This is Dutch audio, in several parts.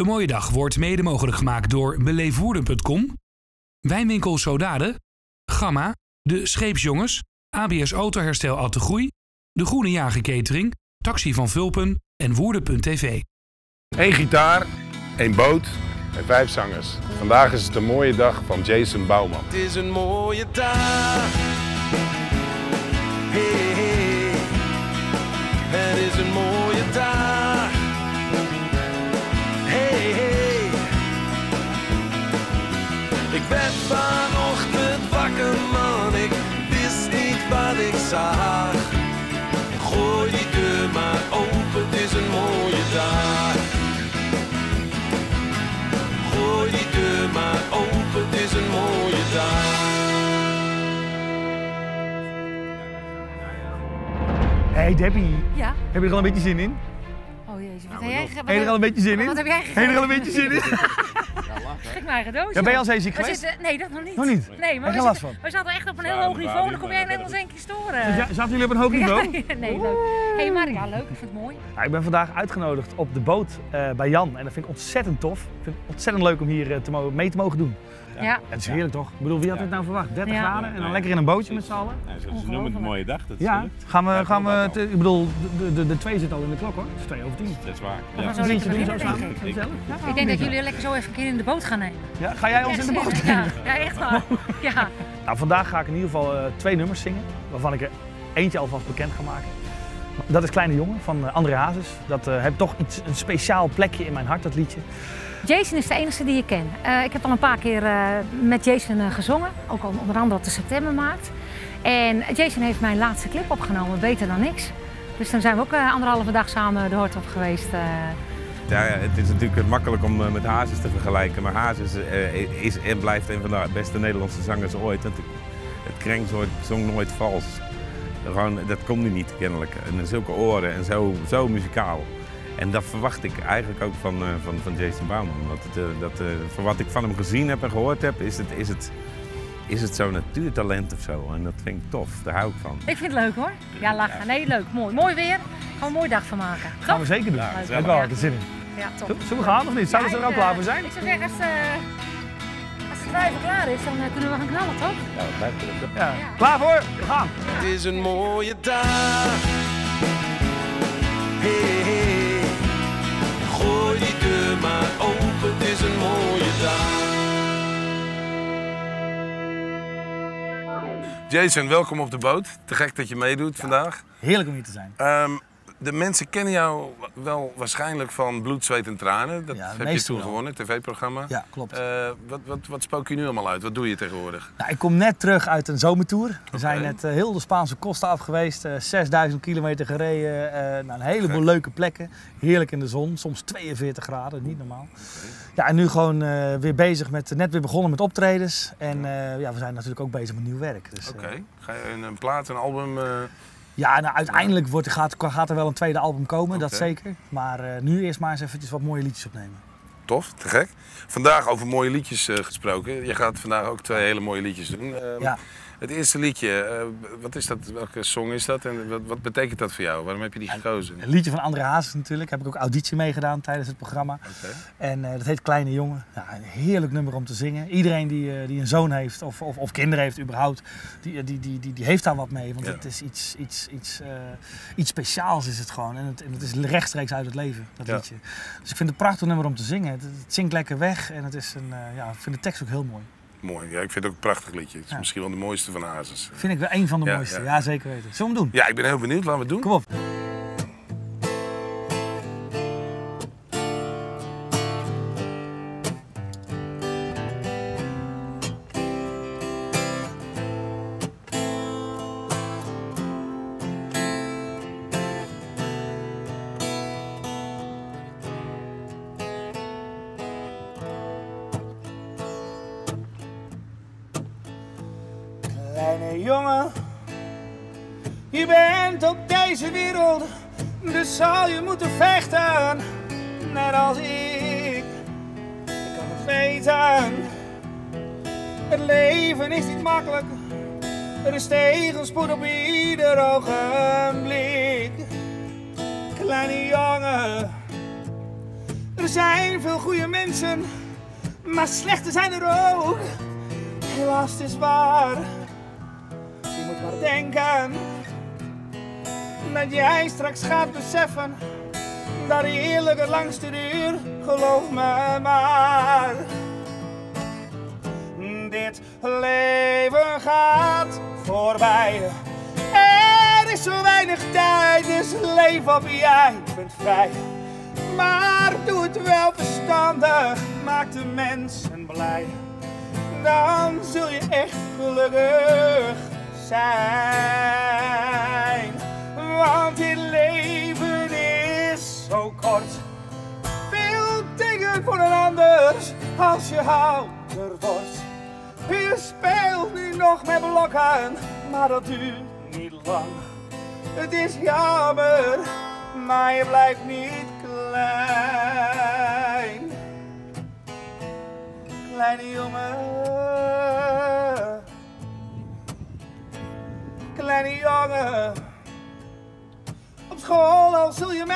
Een mooie dag wordt mede mogelijk gemaakt door beleefwoerden.com, Wijnwinkel Sodade, Gamma, de Scheepsjongens, ABS Autoherstel Autogroei, de Groene Jager Catering, Taxi van Vulpen en Woerden.tv. Eén gitaar, één boot en vijf zangers. Vandaag is het een mooie dag van Jason Bouwman. Het is een mooie dag. Hey, hey. Het is een mooie Gooi die deur maar open, het is een mooie dag. Gooi die deur maar open, het is een mooie dag. Hey Debbie, Ja. heb je er al een beetje zin in? Oh jezus, wat heb jij Heb je er al een beetje zin in? Wat heb jij Heb je er al een beetje zin in? Schrik mijn eigen doos. Ja, ben je al zeeziek We geweest? zitten, nee, dat nog niet. Nog niet? Nee, maar Heb we, last zitten, we zaten echt op een heel hoog niveau. Dan kom jij ineens één keer storen. Zaten jullie op een hoog niveau? Ja, nee, leuk. Hé, hey, maar ja, leuk. Ik vind het mooi. Ja, ik ben vandaag uitgenodigd op de boot eh, bij Jan en dat vind ik ontzettend tof. Ik vind het ontzettend leuk om hier eh, te mee te mogen doen. Ja. Het is heerlijk toch? Ik bedoel, wie had dit nou verwacht? 30 Ja. graden en dan lekker in een bootje met z'n allen? Ze noemen het een mooie dag. Dat is Ja, gaan we, Ja, gaan we, te- ik bedoel, de, de, de twee zit al in de klok hoor. Het is twee over tien. Dat is waar. gaan Een lekker liedje doen zo samen. ik. Denk dat jullie lekker zo even een keer in de boot gaan nemen. Ja, ga jij ons in de boot Ja, nemen? ja, echt waar. Ja. Nou, vandaag ga ik in ieder geval eh, twee nummers zingen, waarvan ik er eentje alvast bekend ga maken. Dat is Kleine Jongen van eh, André Hazes. Dat eh heeft toch iets, een speciaal plekje in mijn hart, dat liedje. Jason is de enige die ik ken. Eh, ik heb al een paar keer eh, met Jason gezongen. Ook al onder andere op de septembermaand. En Jason heeft mijn laatste clip opgenomen, Beter dan niks. Dus dan zijn we ook eh, anderhalve dag samen de hort op geweest. eh. Ja, ja, het is natuurlijk makkelijk om met Hazes te vergelijken. Maar Hazes eh, is en blijft een van de beste Nederlandse zangers ooit. Want het Krenksoort zong nooit vals. Gewoon, dat kon hij niet kennelijk. En zulke oren en zo, zo muzikaal. En dat verwacht ik eigenlijk ook van, eh, van, van Jason Bouwman. Want het, eh, dat, eh, voor wat ik van hem gezien heb en gehoord heb, is het, is het, is het zo'n natuurtalent of zo. En dat vind ik tof, daar hou ik van. Ik vind het leuk hoor. Ja, lachen. Nee, leuk. Mooi. Mooi weer. Gaan we een mooie dag van maken. gaan we zeker doen. Ja, ik heb wel Ja. altijd zin in. Ja, top. Zullen we gaan of niet? Zouden ze er Ja, ook ik, klaar voor zijn? Ik zou zeggen, als, als het drijven klaar is, dan eh, kunnen we gaan knallen, toch? Ja, dat blijft er. Ja. Klaar voor? We gaan. Het is een mooie dag. Hey, hey. Gooi die deur maar open, het is een mooie dag. Jason, welkom op de boot. Te gek dat je meedoet vandaag. Heerlijk om hier te zijn. Ehm, de mensen kennen jou wel waarschijnlijk van Bloed, Zweet en Tranen. Dat Ja, heb je toen wel. gewonnen, tv-programma. Ja, klopt. Eh, wat, wat, wat spook je nu allemaal uit? Wat doe je tegenwoordig? Nou, ik kom net terug uit een zomertour. We zijn net eh, heel de Spaanse kosten af geweest. eh, 6000 kilometer gereden. naar een heleboel leuke plekken. Heerlijk in de zon. Soms 42 graden, niet normaal. Ja, en nu gewoon weer bezig met, net weer begonnen met optredens. En ja, we zijn natuurlijk ook bezig met nieuw werk. Dus, Oké. Ga je een, een plaat, een album? Ja, nou, uiteindelijk wordt, gaat, gaat er wel een tweede album komen, dat zeker. Maar eh, nu eerst maar eens eventjes wat mooie liedjes opnemen. Tof, te gek. Vandaag over mooie liedjes eh, gesproken. Je gaat vandaag ook twee hele mooie liedjes doen. Ehm, Ja. Het eerste liedje, eh, wat is dat? Welke song is dat en wat, wat betekent dat voor jou? Waarom heb je die gekozen? Een liedje van André Hazes natuurlijk. Heb ik ook auditie meegedaan tijdens het programma. Oké. En eh, dat heet Kleine Jongen. Ja, een heerlijk nummer om te zingen. Iedereen die, eh, die een zoon heeft of, of, of kinderen heeft überhaupt, die, die, die, die, die heeft daar wat mee. Want Ja. het is iets, iets, iets, iets speciaals is het gewoon. En het, en het is rechtstreeks uit het leven, dat Ja. liedje. Dus ik vind het een prachtig nummer om te zingen. Het, het zingt lekker weg en het is een, ja, ik vind de tekst ook heel mooi. Mooi, ja, ik vind het ook een prachtig liedje. Het is Ja. misschien wel de mooiste van Hazes. Vind ik wel een van de Ja, mooiste. ja. Ja, zeker weten. Zullen we hem doen? Ja, ik ben heel benieuwd. Laten we het doen. Kom op. Kleine jongen, je bent op deze wereld, dus zal je moeten vechten, net als ik. Ik kan het weten, het leven is niet makkelijk, er is tegenspoed op ieder ogenblik. Kleine jongen, Er zijn veel goede mensen, maar slechte zijn er ook. Helaas, is waar. Je denken dat jij straks gaat beseffen dat eerlijk het langste duur, geloof me maar. Dit leven gaat voorbij. Er is zo weinig tijd, dus leef op jij bent vrij. Maar doe het wel verstandig, maak de mensen blij. Dan zul je echt gelukkig zijn. Want dit leven is zo kort. Veel dingen voor een anders als je ouder wordt. Je speelt nu nog met blokken, maar dat duurt niet lang. Het is jammer, maar je blijft niet klein. Kleine jongen.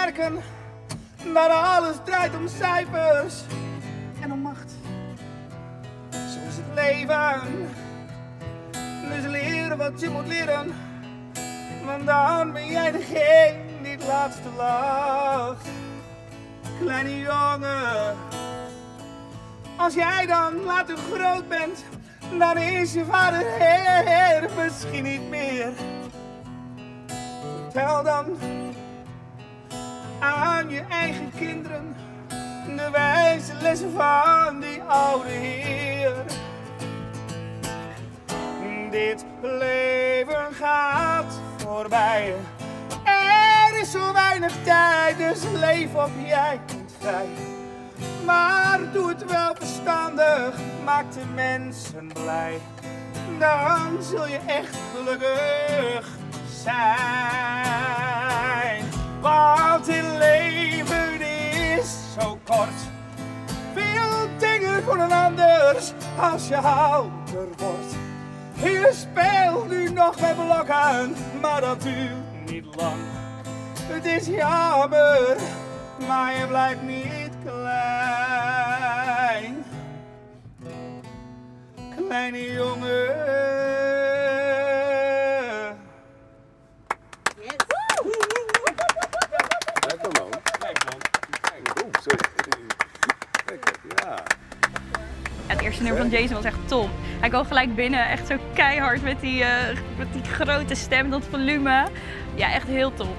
Merken dat alles draait om cijfers en om macht. Zo is het leven. Dus leren wat je moet leren. Want dan ben jij degene die het laatste lacht. Kleine jongen. Als jij dan later groot bent, dan is je vader er misschien niet meer. Vertel dan aan je eigen kinderen de wijze lessen van die oude heer. Dit leven gaat voorbij. Er is zo weinig tijd, dus leef op jij kunt vrij. Maar doe het wel verstandig, maak de mensen blij. Dan zul je echt gelukkig zijn. Want het leven is zo kort. Veel dingen voor een anders als je ouder wordt. Je speelt nu nog met blokken, maar dat duurt niet lang. Het is jammer, maar je blijft niet klein. Kleine jongen. Nummer van Jason was echt top. Hij kwam gelijk binnen, echt zo keihard met die, eh, met die grote stem, dat volume. Ja, echt heel tof.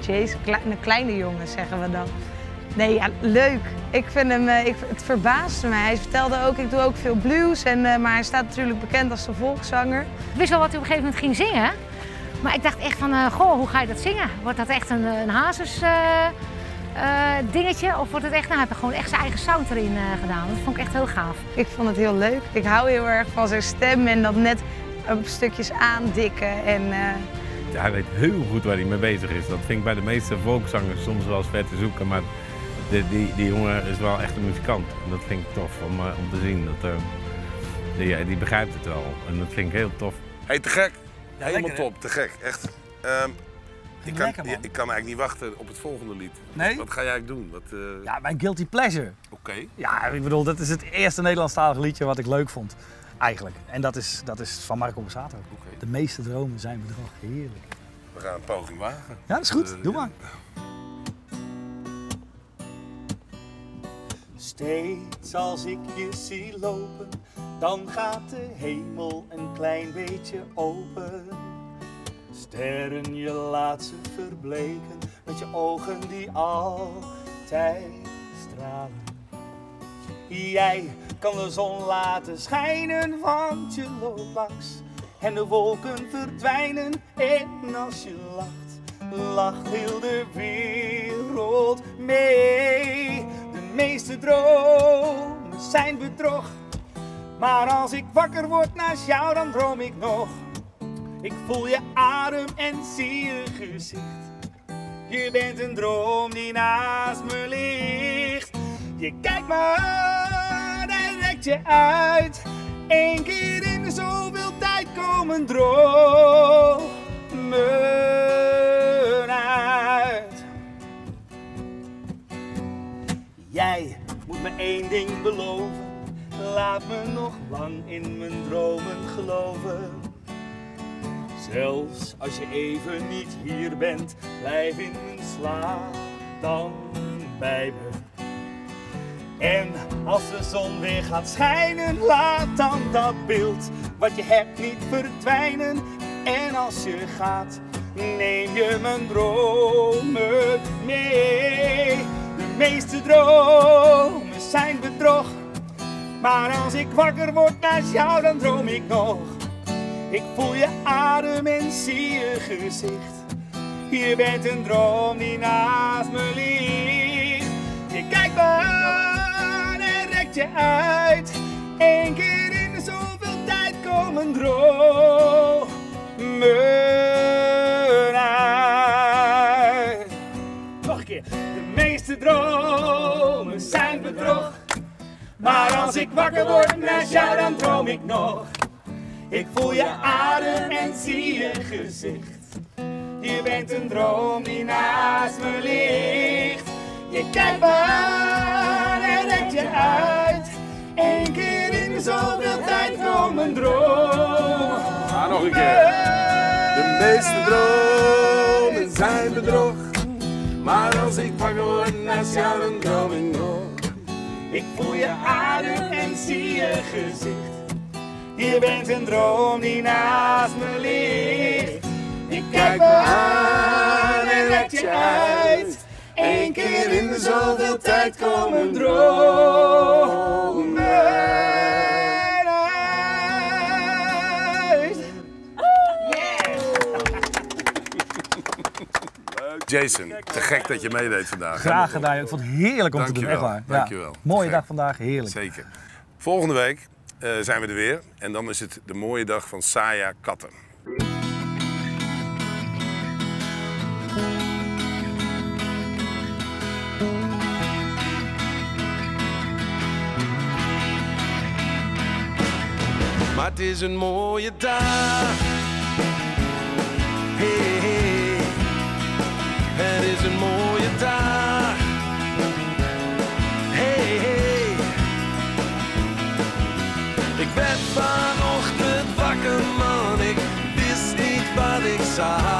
Jason, kle- een kleine jongen zeggen we dan. Nee, ja, leuk. Ik vind hem, eh, ik, het verbaasde mij. Hij vertelde ook, ik doe ook veel blues, en, eh, maar hij staat natuurlijk bekend als de volkszanger. Ik wist wel wat hij op een gegeven moment ging zingen. Maar ik dacht echt van, eh, goh, hoe ga je dat zingen? Wordt dat echt een, een hazes eh, dingetje? Of wordt het echt, nou, hij heeft gewoon echt zijn eigen sound erin eh, gedaan. Dat vond ik echt heel gaaf. Ik vond het heel leuk. Ik hou heel erg van zijn stem en dat net op stukjes aandikken. En, eh, Hij weet heel goed waar hij mee bezig is. Dat vind ik bij de meeste volkszangers soms wel eens ver te zoeken. Maar de, die, die jongen is wel echt een muzikant. En dat vind ik tof om, eh, om te zien. Dat, eh, die, die begrijpt het wel. En dat vind ik heel tof. Hey, te gek. Ja, Helemaal lekker, hè? top, te gek. Echt. Ehm, ik, kan, lekker, man. ik kan eigenlijk niet wachten op het volgende lied. Nee? Wat ga jij eigenlijk doen? Wat, eh, Ja, mijn guilty pleasure. Oké. Ja, ik bedoel, dat is het eerste Nederlandstalige liedje wat ik leuk vond. Eigenlijk. En dat is, dat is van Marco Borsato. Oké. De meeste dromen zijn bedrog. Heerlijk. We gaan een poging wagen. Ja, dat is goed. Eh, Doe maar. Steeds als ik je zie lopen, dan gaat de hemel een klein beetje open. Sterren, je laat ze verbleken met je ogen die altijd stralen. Jij kan de zon laten schijnen, want je loopt langs. En de wolken verdwijnen en als je lacht, lacht heel de wereld mee. De meeste dromen zijn bedrog, maar als ik wakker word naast jou, dan droom ik nog. Ik voel je adem en zie je gezicht. Je bent een droom die naast me ligt. Je kijkt me aan en rekt je uit. Eén keer in de zoveel tijd komen dromen uit. Jij me één ding beloven. Laat me nog lang in mijn dromen geloven. Zelfs als je even niet hier bent, blijf in mijn slaap dan bij me. En als de zon weer gaat schijnen, laat dan dat beeld wat je hebt niet verdwijnen. En als je gaat, neem je mijn dromen mee. De meeste dromen zijn bedrog. Maar als ik wakker word naast jou, dan droom ik nog. Ik voel je adem en zie je gezicht. Je bent een droom die naast me ligt. Je kijkt me aan en rekt je uit. Eén keer in de zoveel tijd komen dromen uit. Nog een keer. De meeste dromen zijn bedrog. Maar als ik wakker word naast jou, dan droom ik nog. Ik voel je adem en zie je gezicht. Je bent een droom die naast me ligt. Je kijkt me aan en rekt je uit. Eén keer in de zoveel tijd komt een droom. Ga nog een keer. De meeste dromen zijn bedrog. Maar als ik wakker word naast jou, dan droom ik nog. Ik voel je adem en zie je gezicht. Je bent een droom die naast me ligt. Je kijkt me aan en rekt je uit. Eén keer in de zoveel tijd komen dromen uit. Jason, te gek dat je meedeed vandaag. Graag gedaan. Ik vond het heerlijk om te doen, echt Dankjewel, waar. Ja. dankjewel. Mooie Gek. dag vandaag, heerlijk. Zeker. Volgende week eh, zijn we er weer. En dan is het de mooie dag van Saya Katten. Maar het is een mooie dag. Hey. side.